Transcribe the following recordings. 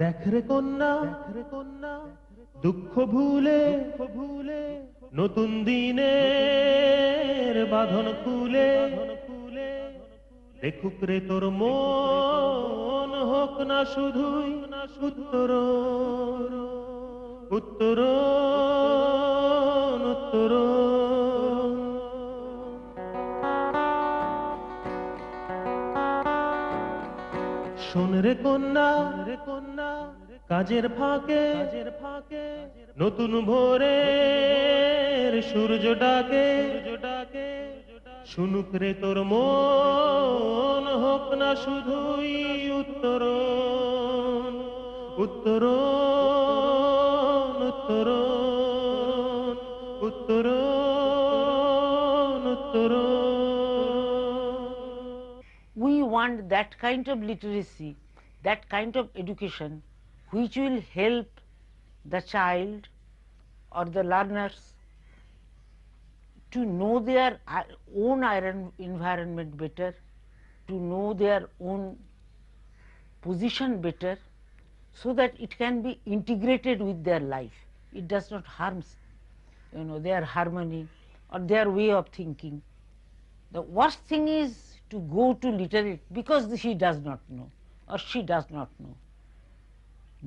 দেখ রে কন্যা কন্যা দুঃখ ভুলে ভুলে নতুন দিনের বাঁধন খুলে। খুলে দেখুক রে তোর মন হোক না শুধুই না উত্তর উত্তর উত্তর শোন রে কন্যা কাজের ফাঁকে কাজের ফাঁকে নতুন ভোরে সূর্য ডাকে ডাকে শুনুক রে তোর মন হোক না শুধুই উত্তর উত্তর উত্তর উত্তর উত্তর we want that kind of literacy, that kind of education. Which will help the child or the learners to know their uh, own iron- environment better, to know their own position better, so that it can be integrated with their life. It does not harm, you know, their harmony or their way of thinking. The worst thing is to go to literate because he does not know or she does not know.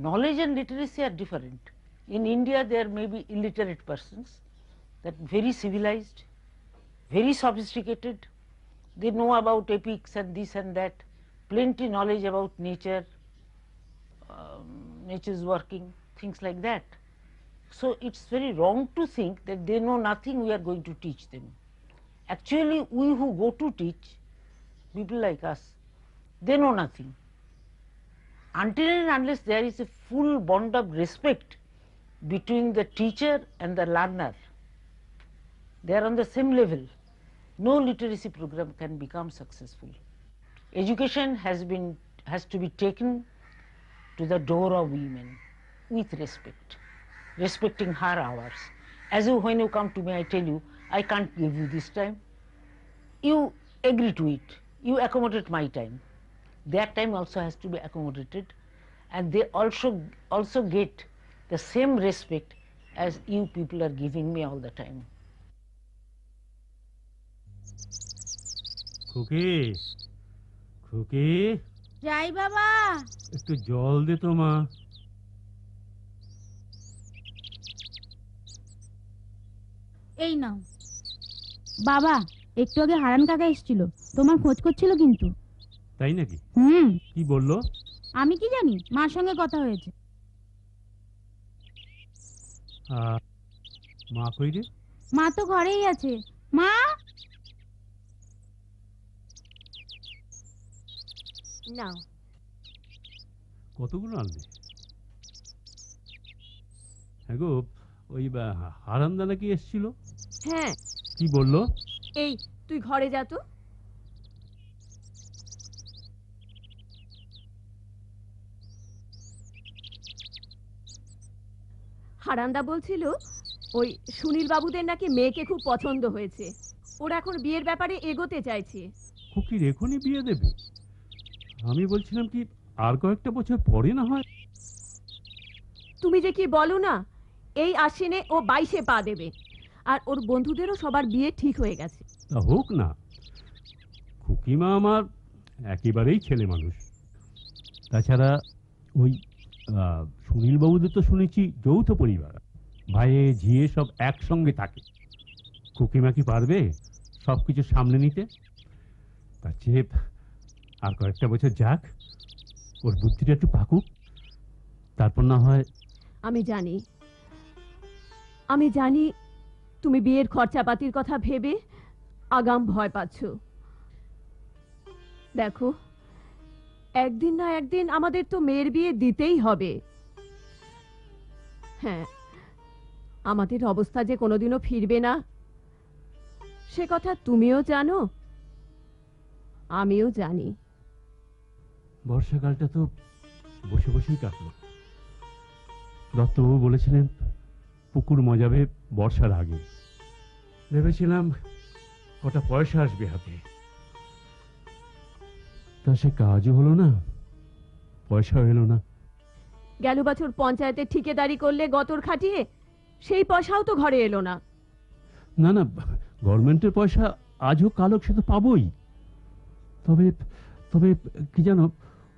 Knowledge and literacy are different. In India, there may be illiterate persons that very civilized, very sophisticated. They know about epics and this and that, plenty knowledge about nature, um, nature's working, things like that. So it's very wrong to think that they know nothing, we are going to teach them. Actually, we who go to teach, people like us, they know nothing. Until and unless there is a full bond of respect between the teacher and the learner, they are on the same level. No literacy program can become successful. Education has been has to be taken to the door of women with respect, respecting her hours. As you, when you come to me, I tell you, I can't give you this time. You agree to it. You accommodate my time. Their time also has to be accommodated, and they also also get the same respect as you people are giving me all the time. খুকি খুকি যাই বাবা একটু জল দে তো মা এই নাও বাবা একটু আগে হারান কাকা এসেছিল তোমার খোঁজ করছিল কিন্তু তাই নাকি? হুম। কি বলল? আমি কি জানি? মার সঙ্গে কথা হয়েছে। মা কই রে? মা তো ঘরেই আছে। মা? নাও। কতগুলো আনলে? হ্যাঁ গো ওই বা, হারান্দা নাকি এসছিল? হ্যাঁ। কি বলল? এই তুই ঘরে যা তো। হারান্দা বলছিল ওই সুনীল বাবুদের নাকি মেয়েকে খুব পছন্দ হয়েছে। ওরা এখন বিয়ের ব্যাপারে এগোতে চাইছে। খুকির এখনই বিয়ে দেবে? আমি বলছিলাম কি আর কয়েকটা বছর পরে না হয়? তুমি যে কি বলো না এই আশ্বিনে ও বাইশে পা দেবে। আর ওর বন্ধুদেরও সবার বিয়ে ঠিক হয়ে গেছে। তা হোক না। খুকিমা আমার একেবারেই ছেলে মানুষ। তাছাড়া ওই সুনীলবাবুদের তো শুনেছি যৌথ পরিবার। ভাইয়ে, ঝিয়ে সব একসঙ্গে থাকে। খুকিমা কি পারবে সব কিছু সামনে নিতে? তার চেয়ে আর কয়েকটা বছর যাক, ওর বুদ্ধিটা একটু পাকুক। তারপর না হয় আমি জানি। আমি জানি তুমি বিয়ের খরচাপাতির কথা ভেবে আগাম ভয় পাচ্ছ। দেখো একদিন না একদিন আমাদের তো মেয়ের বিয়ে দিতেই হবে। হ্যাঁ আমাদের অবস্থা যে কোনোদিনও ফিরবে না, সে কথা তুমিও জানো, আমিও জানি। বর্ষাকালটা তো বসে বসেই কাটলো। দত্তবাবু বলেছিলেন, পুকুর মজাবে বর্ষার আগে। ভেবেছিলাম কটা পয়সা আসবে হাতে। তা সে কাজও হলো না পয়সা এলো না। গেল বছর পঞ্চায়েতে ঠিকেদারি করলে গতর খাটিয়ে সেই পয়সাও তো ঘরে এলো না। না না গভর্নমেন্টের পয়সা আজও কালো সে তো পাবোই। তবে তবে কি জানো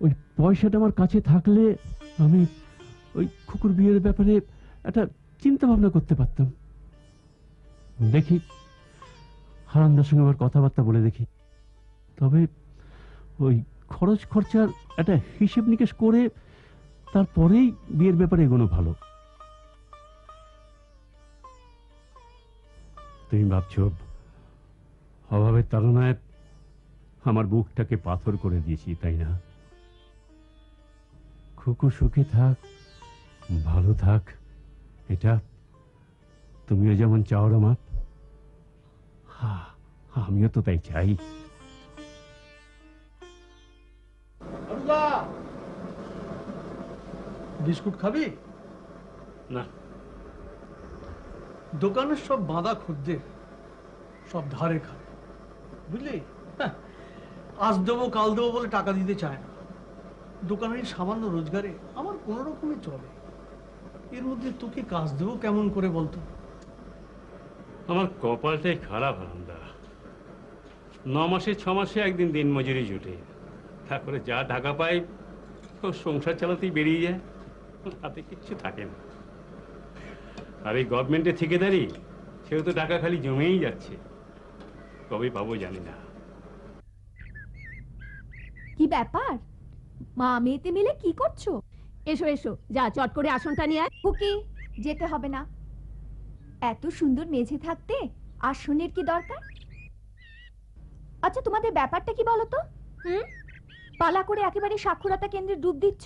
ওই পয়সাটা আমার কাছে থাকলে আমি ওই কুকুর বিয়ের ব্যাপারে একটা চিন্তা ভাবনা করতে পারতাম। দেখি হারান্দার সঙ্গে আমার কথাবার্তা বলে দেখি। তবে ওই খরচ খরচার একটা হিসেব নিকেশ করে তারপরেই বিয়ের ব্যাপারে এগোনো ভালো। তুমি ভাবছ, অভাবের তাড়নায় আমার বুকটাকে পাথর করে দিয়েছি, তাই না? খুকু সুখে থাক, ভালো থাক, এটা তুমিও যেমন চাও রমা আমিও তো তাই চাই। বিস্কুট খাবি? না। দোকানের সব বাঁধা খদ্দের সব ধারে খায় বুঝলি? হ্যাঁ, আজ দেবো কাল দেবো বলে টাকা দিতে চায় না। দোকানের সামান্য রোজগারে আমার কোনো রকমে চলে। এর মধ্যে তোকে কাজ দেবো কেমন করে বলতো? আমার কপালটাই খারাপ আনন্দা ন মাসে ছ মাসে একদিন দিন মজুরি জুটে। তারপরে যা টাকা পাই সংসার চালাতেই বেরিয়ে যায়। হাতে কিচ্ছু থাকে না। আর এই গভর্নমেন্টের ঠিকাদারি সেও তো টাকা খালি জমেই যাচ্ছে। কবে পাবো জানি না। কি ব্যাপার? মা মেয়েতে মিলে কি করছ? এসো এসো যা চট করে আসনটা নিয়ে আয়। ওকে যেতে হবে না। এত সুন্দর মেঝে থাকতে আসনের কি দরকার? আচ্ছা তোমাদের ব্যাপারটা কি বলো তো? হুম? পালা করে একেবারে সাক্ষরতা কেন্দ্রে ডুব দিচ্ছ?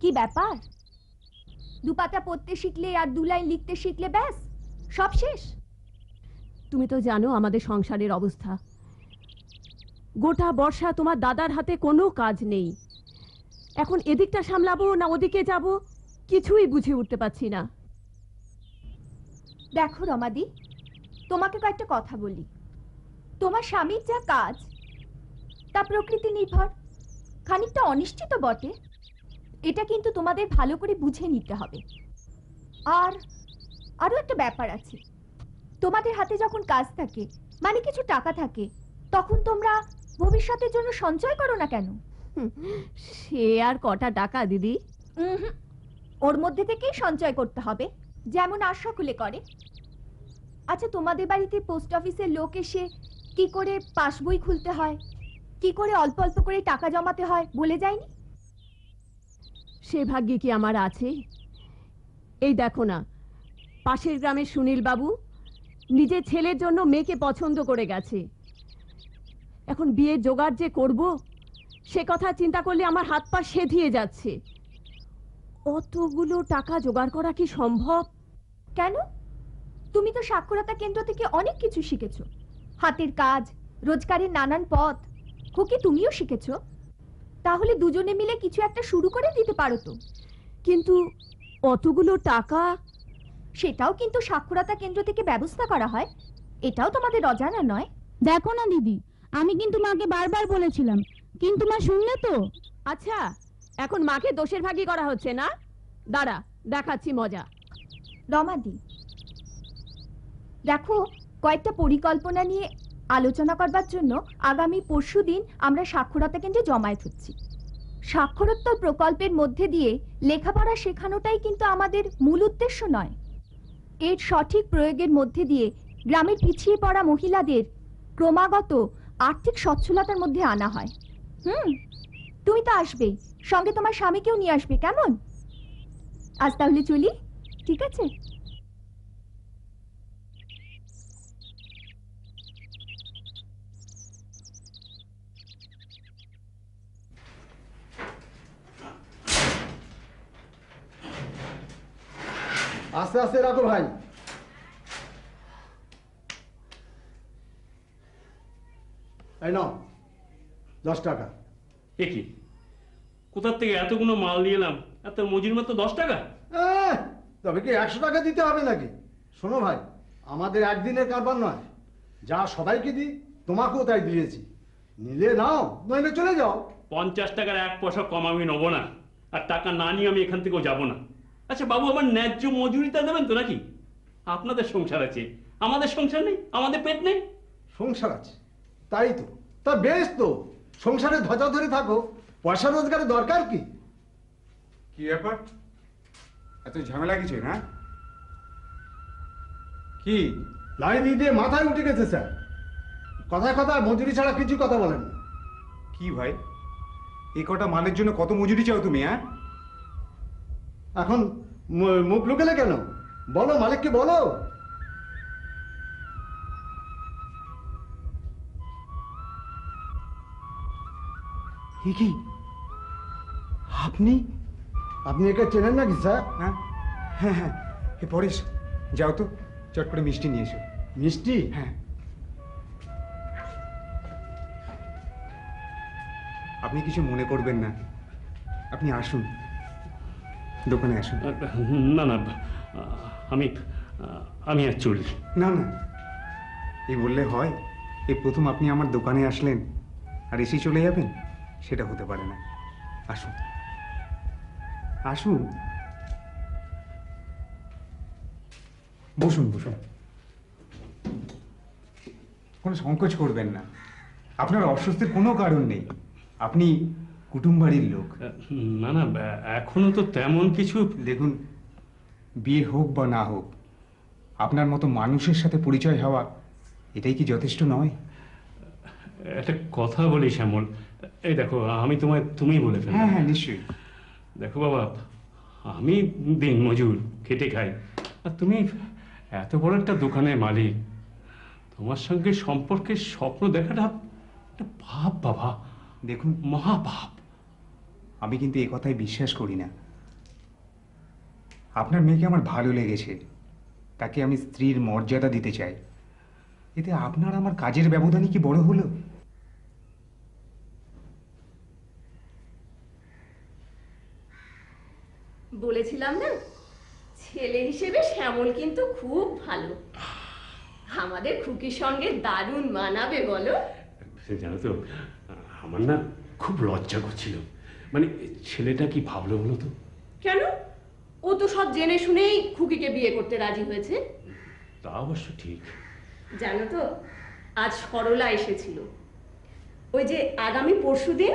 কি ব্যাপার? দুপাতা পড়তে শিখলে আর দু লাইন লিখতে শিখলে ব্যাস, সব শেষ? তুমি তো জানো আমাদের সংসারের অবস্থা। গোটা বর্ষা তোমার দাদার হাতে কোনো কাজ নেই। এখন এদিকটা সামলাবো না ওদিকে যাব, কিছুই বুঝে উঠতে পারছি না। দেখো রমাদি, তোমাকে কয়েকটা কথা বলি। তোমার স্বামীর যা কাজ, তা প্রকৃতি নির্ভর। খানিকটা অনিশ্চিত বটে। এটা কিন্তু তোমাদের ভালো করে বুঝে নিতে হবে। আর আরও একটা ব্যাপার আছে। তোমাদের হাতে যখন কাজ থাকে মানে কিছু টাকা থাকে তখন তোমরা ভবিষ্যতের জন্য সঞ্চয় করো না কেন? সে আর কটা টাকা দিদি? ওর মধ্যে থেকেই সঞ্চয় করতে হবে যেমন আর সকলে করে। আচ্ছা তোমাদের বাড়িতে পোস্ট অফিসের লোক এসে কি করে পাসবই খুলতে হয়? কি করে অল্প অল্প করে টাকা জমাতে হয় বলে যায়নি? সে ভাগ্যে কি আমার আছে? এই দেখো না পাশের গ্রামের সুনীল বাবু নিজের ছেলের জন্য মেয়েকে পছন্দ করে গেছে। এখন বিয়ে জোগাড় যে করব সে কথা চিন্তা করলে আমার হাত পা সেধিয়ে যাচ্ছে। অতগুলো টাকা জোগাড় করা কি সম্ভব? কেন? তুমি তো সাক্ষরতা কেন্দ্র থেকে অনেক কিছু শিখেছো। হাতের কাজ রোজগারের নানান পথ খুকি তুমিও শিখেছো? তাহলে দুজনে মিলে কিছু একটা শুরু করে দিতে পারো তো। কিন্তু অতগুলো টাকা সেটাও কিন্তু সাক্ষরতা কেন্দ্র থেকে ব্যবস্থা করা হয়। এটাও তোমাদের অজানা নয়। দেখো না দিদি আমি কিন্তু মাকে বারবার বলেছিলাম। কিন্তু মা শুনলে তো? আচ্ছা এখন মাকে দোষের ভাগী করা হচ্ছে না? দাঁড়া দেখাচ্ছি মজা। রমাদি দেখো কয়েকটা পরিকল্পনা নিয়ে আলোচনা করবার জন্য আগামী পরশুদিন আমরা সাক্ষরতা কেন্দ্রে জমায়েত হচ্ছি। সাক্ষরোত্তর প্রকল্পের মধ্যে দিয়ে লেখাপড়া শেখানোটাই কিন্তু আমাদের মূল উদ্দেশ্য নয়। এর সঠিক প্রয়োগের মধ্যে দিয়ে গ্রামের পিছিয়ে পড়া মহিলাদের ক্রমাগত আর্থিক সচ্ছলতার মধ্যে আনা হয়। হুম, তুমি তো আসবেই সঙ্গে তোমার স্বামীকেও নিয়ে আসবে, কেমন? আজ তাহলে চলি, ঠিক আছে? আস্তে আস্তে রাখো ভাই। এই নাও দশ টাকা। এ কি? কোথার থেকে এতগুলো মাল নিয়ে এলাম? এত মজুরি মাত্র দশ টাকা? আহ, তবে কি একশো টাকা দিতে হবে নাকি? শোনো ভাই আমাদের একদিনের কারবার নয়। যা সবাইকে দিই তোমাকেও তাই দিয়েছি। নিলে নাও নইলে চলে যাও। পঞ্চাশ টাকার এক পয়সা কম আমি নেব না। আর টাকা না নিয়ে আমি এখান থেকেও যাব না। আচ্ছা বাবু আমার ন্যায্য মজুরিটা দেবেন তো নাকি? আপনাদের সংসার আছে। আমাদের সংসার নেই আমাদের পেট নেই। সংসার আছে। তাই তো। তা বেশ তো। সংসারে ধ্বজা ধরে থাকো। পয়সা রোজগারের দরকার কি? কি ব্যাপার? এত ঝামেলা কিছু না? কি? লাই দিয়ে মাথায় উঠে গেছে স্যার। কথায় কথা মজুরি ছাড়া কিছু কথা বলেন। কি ভাই? এই কটা মালের জন্য কত মজুরি চাও তুমি হ্যাঁ? এখন মুখ লুকেলে কেন? বলো মালিককে বলো। কি? আপনি? আপনি একে চেনেন নাকি স্যার? হ্যাঁ। হ্যাঁ হ্যাঁ। এ পরেশ যাও তো চট করে মিষ্টি নিয়ে এসো। মিষ্টি? হ্যাঁ। আপনি কিছু মনে করবেন না। আপনি আসুন। দোকানে আসুন। না না আমি আমি আর চলি না না। এই বললে হয় এই প্রথম আপনি আমার দোকানে আসলেন আর এসে চলে যাবেন সেটা হতে পারে না। আসুন। আসুন। বসুন বসুন। কোনো সংকোচ করবেন না। আপনার অস্বস্তির কোনো কারণ নেই। আপনি কুটুম বাড়ির লোক না না এখনও তো তেমন কিছু দেখুন বিয়ে হোক বা না হোক আপনার মতো মানুষের সাথে পরিচয় হওয়া এটাই কি যথেষ্ট নয়? একটা কথা বলি শ্যামল। এই দেখো আমি তোমায় তুমি বলে ফেলি হ্যাঁ হ্যাঁ নিশ্চয়ই। দেখো বাবা আমি দিন মজুর খেটে খাই। আর তুমি এত বড় একটা দোকানের মালিক। তোমার সঙ্গে সম্পর্কের স্বপ্ন দেখাটা একটা পাপ বাবা। দেখুন মহাপাপ। আমি কিন্তু এ কথায় বিশ্বাস করি না। আপনার মেয়েকে আমার ভালো লেগেছে। তাকে আমি স্ত্রীর মর্যাদা দিতে চাই। এতে আপনার আমার কাজের ব্যবধানই কি বড় হলো? বলেছিলাম না? ছেলে হিসেবে শ্যামল কিন্তু খুব ভালো। আমাদের খুকির সঙ্গে দারুণ মানাবে বলো। সে জানো তো আমার না খুব লজ্জা করছিল। মানে ছেলেটা কি ভাবলো বলো তো? কেন? ও তো সব জেনে শুনেই খুকিকে বিয়ে করতে রাজি হয়েছে। তা অবশ্য ঠিক। জানো তো আজ সরলা এসেছিল। ওই যে আগামী পরশুদিন।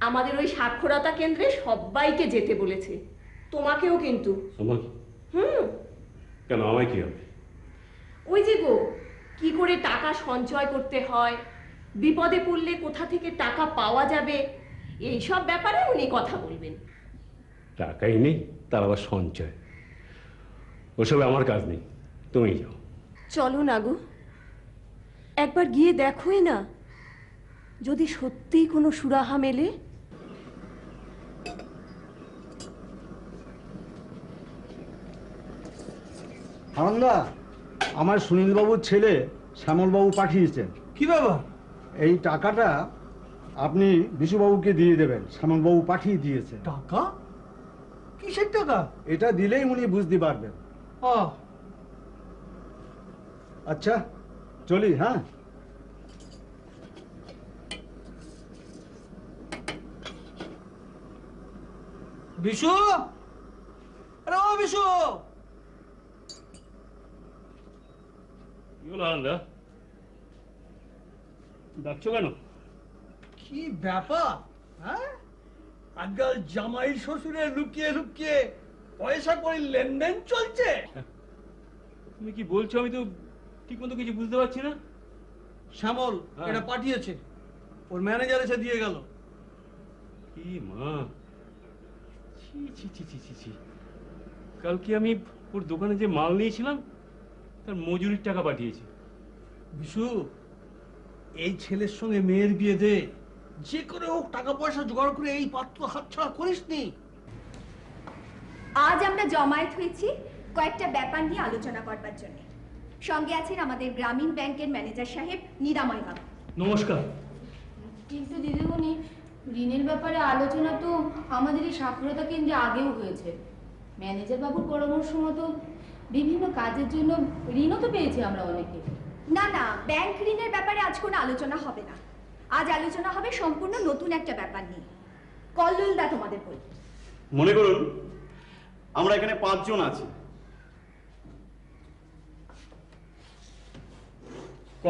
আমাদের ওই সাক্ষরতা কেন্দ্রে সবাইকে যেতে বলেছে। তোমাকেও কিন্তু। হুম। কেন আমায় কি হবে? ওই যে গো কি করে টাকা সঞ্চয় করতে হয়? বিপদে পড়লে কোথা থেকে টাকা পাওয়া যাবে? এই সব ব্যাপারে উনি কথা বলবেন। টাকাই নেই তার আবার সঞ্চয়। ওসবে আমার কাজ নেই তুমি যাও। চলো না গো। একবার গিয়ে দেখোই না যদি সত্যিই কোনো সুরাহা মেলে। হারান্দা আমার সুনীলবাবুর ছেলে শ্যামলবাবু পাঠিয়েছেন। কি বাবা এই টাকাটা আপনি বিশুবাবুকে দিয়ে দেবেন শ্যামলবাবু পাঠিয়ে দিয়েছে টাকা? কিসের টাকা? এটা দিলেই উনি বুঝতে পারবেন। আচ্ছা চলি হ্যাঁ? বিশু? আরে ও বিশু! কি হলো আনন্দা? ডাকছো কেন? কি ব্যাপার হ্যাঁ? আজকাল জামাই শ্বশুরে লুকিয়ে লুকিয়ে পয়সা করে লেনদেন চলছে। তুমি কি বলছো আমি তো ঠিক মতো কিছু বুঝতে পারছি না? শ্যামল হ্যাঁ। এটা পাঠিয়েছে। ওর ম্যানেজার এসে দিয়ে গেল। কি মা? ছি ছি ছি ছি ছি ছি। কালকে আমি ওর দোকানে যে মাল নিয়েছিলাম তার মজুরির টাকা পাঠিয়েছি। বিশু এই ছেলের সঙ্গে মেয়ের বিয়ে দে। যে করে হোক টাকা পয়সা জোগাড় করে এই পাত্র হাতছাড়া করিস নি আজ আমরা জমায়েত হয়েছি কয়েকটা ব্যাপার নিয়ে আলোচনা করবার জন্য। সঙ্গে আছেন আমাদের গ্রামীণ ব্যাংকের ম্যানেজার সাহেব নিরাময় বাবু। নমস্কার। কিন্তু দিদিমণি ঋণের ব্যাপারে আলোচনা তো আমাদের এই সাক্ষরতা কেন্দ্রে আগেও হয়েছে। ম্যানেজার বাবুর পরামর্শ মতো বিভিন্ন কাজের জন্য ঋণও তো পেয়েছি আমরা অনেকে। না না ব্যাংক ঋণের ব্যাপারে আজ কোনো আলোচনা হবে না। আজ আলোচনা হবে সম্পূর্ণ নতুন একটা ব্যাপার নিয়ে। কল্লোলদা তোমাদের বই। মনে করুন, আমরা এখানে পাঁচজন আছি। ক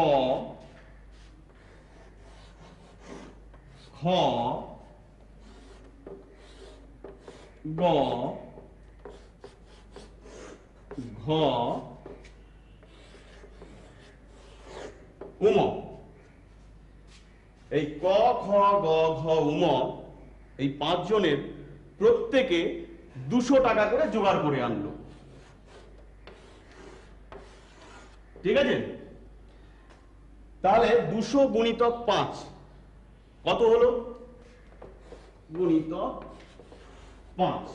খ গ, ঘ, উম এই ক খ গ ঘ উম এই পাঁচজনের প্রত্যেকে দুশো টাকা করে জোগাড় করে আনলো। ঠিক আছে? তাহলে দুশো গুণিতক পাঁচ কত হলো? গুণিতক পাঁচ।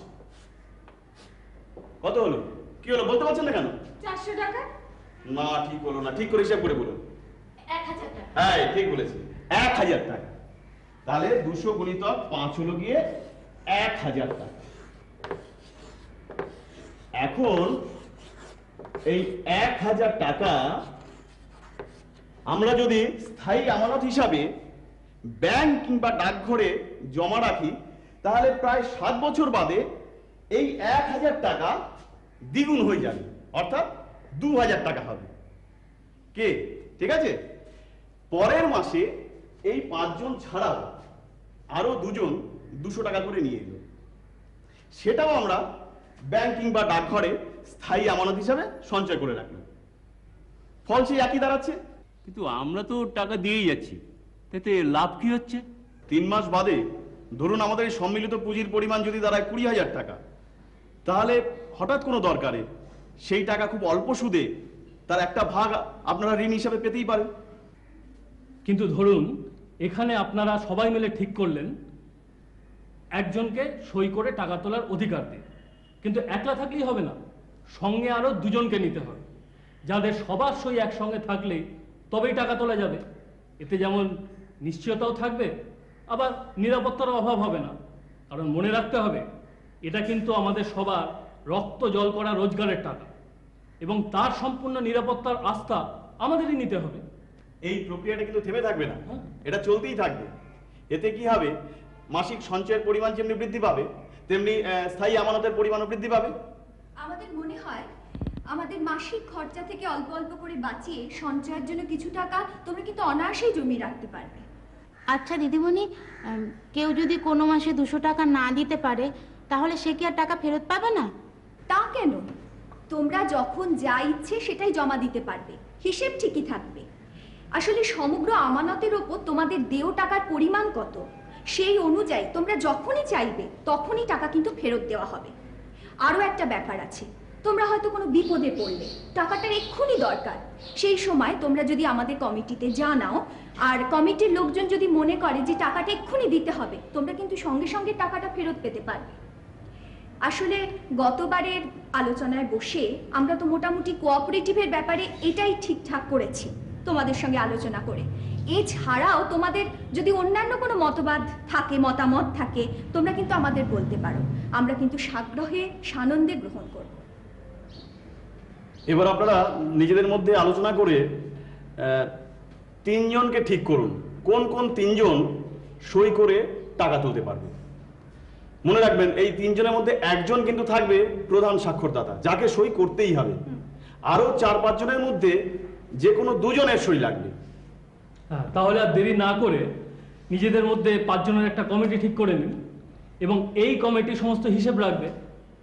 কত হলো? কি হলো বলতে পারছেন না কেন? চারশো টাকা? না ঠিক হলো না। ঠিক করে হিসাব করে বলুন। হ্যাঁ ঠিক বলেছি এক হাজার টাকা। তাহলে দুশো গুণিতক পাঁচ হলো গিয়ে এক হাজার টাকা। এখন এই এক হাজার টাকা আমরা যদি স্থায়ী আমানত হিসাবে ব্যাংক কিংবা ডাকঘরে জমা রাখি, তাহলে প্রায় সাত বছর বাদে এই এক হাজার টাকা দ্বিগুণ হয়ে যাবে। অর্থাৎ দু হাজার টাকা হবে। কে? ঠিক আছে? পরের মাসে এই পাঁচজন ছাড়াও আরও দুজন দুশো টাকা করে নিয়ে এলো। সেটাও আমরা ব্যাংক কিংবা ডাকঘরে স্থায়ী আমানত হিসাবে সঞ্চয় করে রাখলাম। ফল সেই একই দাঁড়াচ্ছে। কিন্তু আমরা তো টাকা দিয়েই যাচ্ছি তাতে লাভ কি হচ্ছে? তিন মাস বাদে ধরুন আমাদের এই সম্মিলিত পুঁজির পরিমাণ যদি দাঁড়ায় কুড়ি হাজার টাকা তাহলে হঠাৎ কোনো দরকারে সেই টাকা খুব অল্প সুদে তার একটা ভাগ আপনারা ঋণ হিসাবে পেতেই পারেন। কিন্তু ধরুন এখানে আপনারা সবাই মিলে ঠিক করলেন, একজনকে সই করে টাকা তোলার অধিকার দিন। কিন্তু একলা থাকলেই হবে না, সঙ্গে আরও দুজনকে নিতে হবে। যাদের সবার সই একসঙ্গে থাকলে তবেই টাকা তোলা যাবে। এতে যেমন নিশ্চয়তাও থাকবে, আবার নিরাপত্তার অভাব হবে না। কারণ মনে রাখতে হবে, এটা কিন্তু আমাদের সবার রক্ত জল করা রোজগারের টাকা। এবং তার সম্পূর্ণ নিরাপত্তার আস্থা আমাদেরই নিতে হবে। এই প্রক্রিয়াটা কিন্তু থেমে থাকবে না। এটা চলতেই থাকবে। এতে কি হবে? মাসিক সঞ্চয়ের পরিমাণ যেমনি বৃদ্ধি পাবে তেমনি স্থায়ী আমানতের পরিমাণও বৃদ্ধি পাবে। আমাদের মনে হয় আমাদের মাসিক খরচা থেকে অল্প অল্প করে বাঁচিয়ে সঞ্চয়ের জন্য কিছু টাকা তোমরা কিন্তু অনায়াসেই জমিয়ে রাখতে পারবে। আচ্ছা দিদিমণি কেউ যদি কোনো মাসে দুশো টাকা না দিতে পারে তাহলে সে কি আর টাকা ফেরত পাবে না? তা কেন? তোমরা যখন যা ইচ্ছে সেটাই জমা দিতে পারবে। হিসেব ঠিকই থাকবে। আসলে সমগ্র আমানতের ওপর তোমাদের দেয় টাকার পরিমাণ কত? সেই অনুযায়ী তোমরা যখনই চাইবে, তখনই টাকা কিন্তু ফেরত দেওয়া হবে। আরও একটা ব্যাপার আছে, তোমরা হয়তো কোনো বিপদে পড়লে, টাকাটার এক্ষুনি দরকার। সেই সময় তোমরা যদি আমাদের কমিটিতে জানাও, আর কমিটির লোকজন যদি মনে করে যে টাকাটা এক্ষুনি দিতে হবে, তোমরা কিন্তু সঙ্গে সঙ্গে টাকাটা ফেরত পেতে পারবে। আসলে গতবারের আলোচনায় বসে আমরা তো মোটামুটি কোঅপারেটিভের ব্যাপারে এটাই ঠিকঠাক করেছি। তোমাদের সঙ্গে আলোচনা করে। এছাড়াও তোমাদের যদি অন্যান্য কোনো মতবাদ থাকে মতামত থাকে তোমরা কিন্তু আমাদের বলতে পারো। আমরা কিন্তু সাগ্রহে সানন্দে গ্রহণ করব। এবার আপনারা নিজেদের মধ্যে আলোচনা করে তিনজনকে ঠিক করুন। কোন কোন তিনজন সই করে টাকা তুলতে পারবে? মনে রাখবেন এই তিনজনের মধ্যে একজন কিন্তু থাকবে প্রধান স্বাক্ষরদাতা যাকে সই করতেই হবে। আরও চার পাঁচজনের মধ্যে যে কোনো দুজনের সই লাগবে। হ্যাঁ তাহলে আর দেরি না করে নিজেদের মধ্যে পাঁচজনের একটা কমিটি ঠিক করে নিন এবং এই কমিটি সমস্ত হিসেব রাখবে।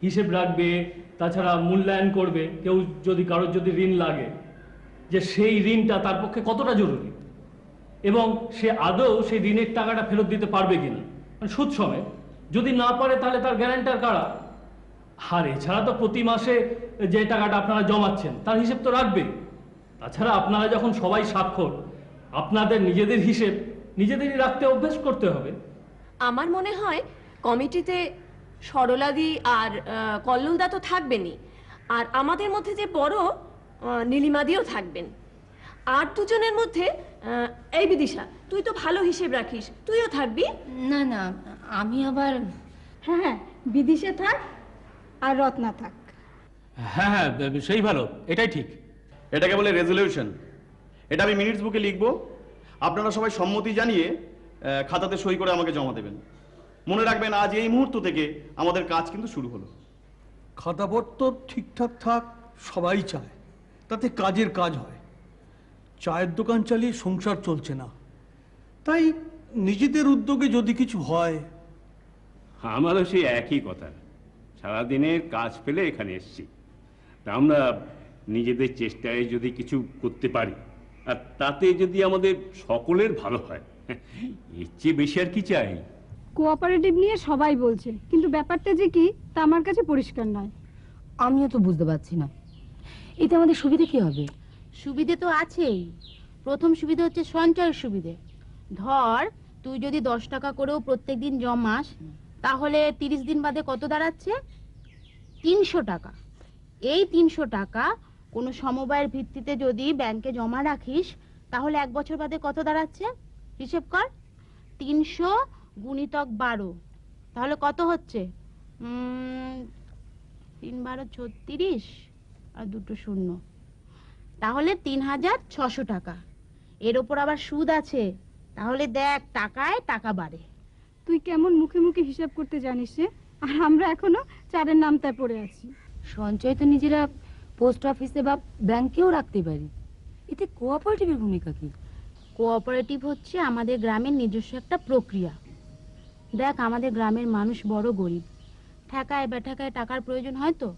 হিসেব রাখবে, তাছাড়া মূল্যায়ন করবে, কেউ যদি কারোর যদি ঋণ লাগে, যে সেই ঋণটা তার পক্ষে কতটা জরুরি এবং সে আদৌ সেই ঋণের টাকাটা ফেরত দিতে পারবে কিনা? মানে সুদ সমেত। যদি না পারে তাহলে তার গ্যারান্টার কারা? আর এছাড়া তো প্রতি মাসে যে টাকাটা আপনারা জমাচ্ছেন, তার হিসেব তো রাখবেই। তাছাড়া আপনারা যখন সবাই স্বাক্ষর আপনাদের নিজেদের হিসেব নিজেদেরই রাখতে অভ্যেস করতে হবে। আমার মনে হয় কমিটিতে সরলাদি আর কল্লোলদা তো থাকবেনই। আর আমাদের মধ্যে যে বড় নীলিমাদিও থাকবেন। আর দুজনের মধ্যে এই বিদিশা তুই তো ভালো হিসেব রাখিস। তুইও থাকবি? না না আমি আবার হ্যাঁ হ্যাঁ বিদিশে থাক আর রত্না থাক। হ্যাঁ হ্যাঁ সেই ভালো এটাই ঠিক। এটাকে বলে রেজলিউশন এটা আমি মিনিটস বুকে লিখব। আপনারা সবাই সম্মতি জানিয়ে খাতাতে সই করে আমাকে জমা দেবেন। মনে রাখবেন আজ এই মুহূর্ত থেকে আমাদের কাজ কিন্তু শুরু হলো। খাতাপত্র ঠিকঠাক থাক সবাই চায়। তাতে কাজের কাজ হয়। চায়ের দোকান চালিয়ে সংসার চলছে না। তাই নিজেদের উদ্যোগে যদি কিছু হয়। আমারও সেই একই কথা। সারাদিনের কাজ পেলে এখানে এসেছি। তা আমরা নিজেদের চেষ্টায় যদি কিছু করতে পারি। আর তাতে যদি আমাদের সকলের ভালো হয় এর চেয়ে বেশি আর কি চাই? কোঅপারেটিভ নিয়ে সবাই বলছে কিন্তু ব্যাপারটা যে কি তা আমার কাছে পরিষ্কার নয়। আমিও তো বুঝতে পারছি না। এতে আমাদের সুবিধা কি হবে? সুবিধে তো আছেই। প্রথম সুবিধা হচ্ছে সঞ্চয়ের সুবিধে। ধর তুই যদি দশ টাকা করেও প্রত্যেক দিন জমাস তাহলে তিরিশ দিন বাদে কত দাঁড়াচ্ছে? তিনশো টাকা। এই তিনশো টাকা কোনো সমবায়ের ভিত্তিতে যদি ব্যাংকে জমা রাখিস তাহলে এক বছর বাদে কত দাঁড়াচ্ছে? হিসেব কর। তিনশো গুণিতক বারো। তাহলে কত হচ্ছে? তিন বারো ছত্রিশ আর দুটো শূন্য। তাহলে তিন হাজার ছশো টাকা। এর ওপর আবার সুদ আছে। তাহলে দেখ টাকায় টাকা বাড়ে। তুই কেমন মুখে মুখে হিসাব করতে জানিস রে? আর আমরা এখনও চারের নামতায় পড়ে আছি। সঞ্চয় তো নিজেরা পোস্ট অফিসে বা ব্যাংকেও রাখতে পারি। এতে কোঅপারেটিভের ভূমিকা কি? কোঅপারেটিভ হচ্ছে আমাদের গ্রামের নিজস্ব একটা প্রক্রিয়া। দেখ আমাদের গ্রামের মানুষ বড় গরিব। ঠেকায় বেঠাকায় টাকার প্রয়োজন হয় তো?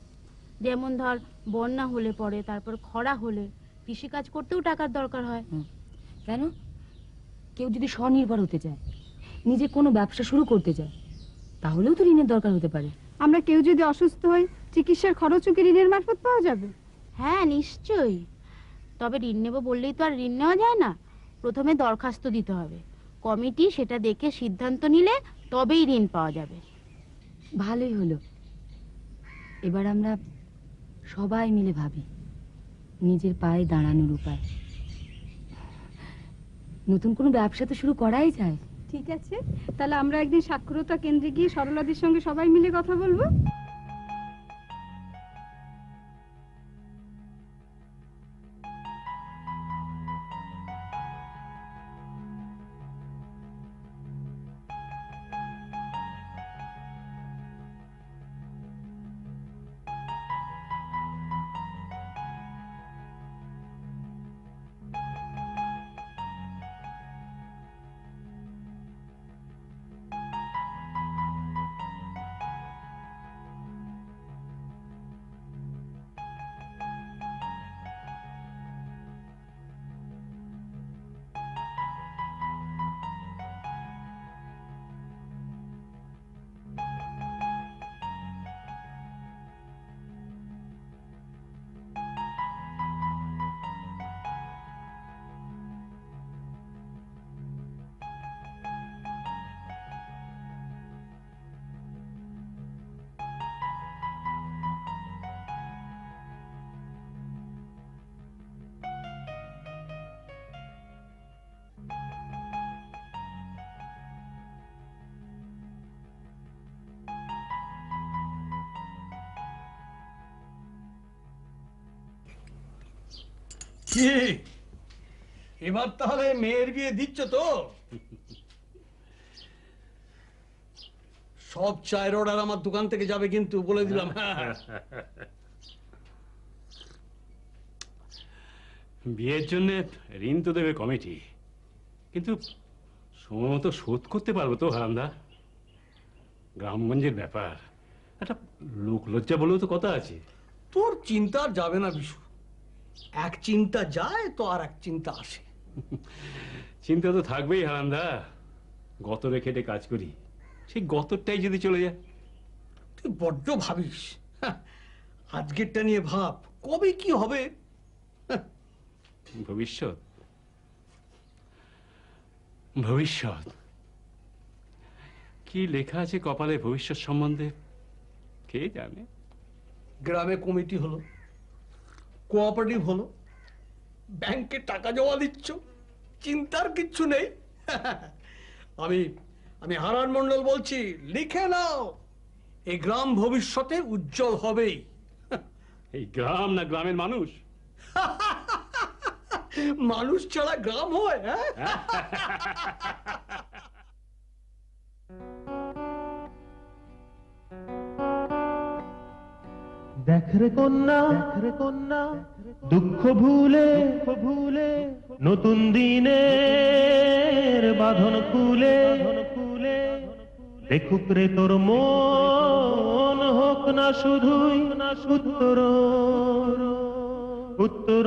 যেমন ধর বন্যা হলে পরে তারপর খরা হলে কৃষিকাজ করতেও টাকার দরকার হয়। কেন? কেউ যদি স্বনির্ভর হতে চায় নিজে কোনো ব্যবসা শুরু করতে চায় তাহলেও তো ঋণের দরকার হতে পারে। আমরা কেউ যদি অসুস্থ হই চিকিৎসার খরচও কি ঋণের মারফত পাওয়া যাবে? হ্যাঁ নিশ্চয়ই। তবে ঋণ নেব বললেই তো আর ঋণ নেওয়া যায় না। প্রথমে দরখাস্ত দিতে হবে। কমিটি সেটা দেখে সিদ্ধান্ত নিলে তবেই ঋণ পাওয়া যাবে। ভালোই হলো। এবার আমরা সবাই মিলে ভাবি নিজের পায়ে দাঁড়ানোর উপায়। নতুন কোনো ব্যবসা তো শুরু করাই যায়। ঠিক আছে? তাহলে আমরা একদিন সাক্ষরতা কেন্দ্রে গিয়ে সরলাদের সঙ্গে সবাই মিলে কথা বলব। কি? এবার তাহলে মেয়ের বিয়ে দিচ্ছ তো? সব চায়ের অর্ডার আমার দোকান থেকে যাবে কিন্তু বলে দিলাম। বিয়ের জন্য ঋণ তো দেবে কমিটি। কিন্তু সময় মতো শোধ করতে পারব তো হারামদা। গ্রামগঞ্জের ব্যাপার। একটা লোক লজ্জা বলেও তো কথা আছে। তোর চিন্তা আর যাবে না বিশু। এক চিন্তা যায় তো আর এক চিন্তা আসে। চিন্তা তো থাকবেই হারামদা গতরে খেটে কাজ করি। সেই গতরটাই যদি চলে যায়। তুই বড্ড ভাবিস। হ্যাঁ, আজকেরটা নিয়ে ভাব কবে কি হবে? ভবিষ্যৎ? ভবিষ্যৎ? কি লেখা আছে কপালে ভবিষ্যৎ সম্বন্ধে? কে জানে? গ্রামে কমিটি হলো। কোঅপারেটিভ হলো। ব্যাংকে টাকা জমা দিচ্ছ চিন্তার কিচ্ছু নেই। আমি আমি হারান মন্ডল বলছি লিখে নাও। এই গ্রাম ভবিষ্যতে উজ্জ্বল হবেই। এই গ্রাম না গ্রামের মানুষ? মানুষ ছাড়া গ্রাম হয় হ্যাঁ? রে কন্যা দেখরে কন্যা দুঃখ ভুলে ভুলে নতুন দিনের বাঁধন খুলে খুলে। দেখুক রে তোর মন হোক না শুধুই না শুধু উত্তর উত্তর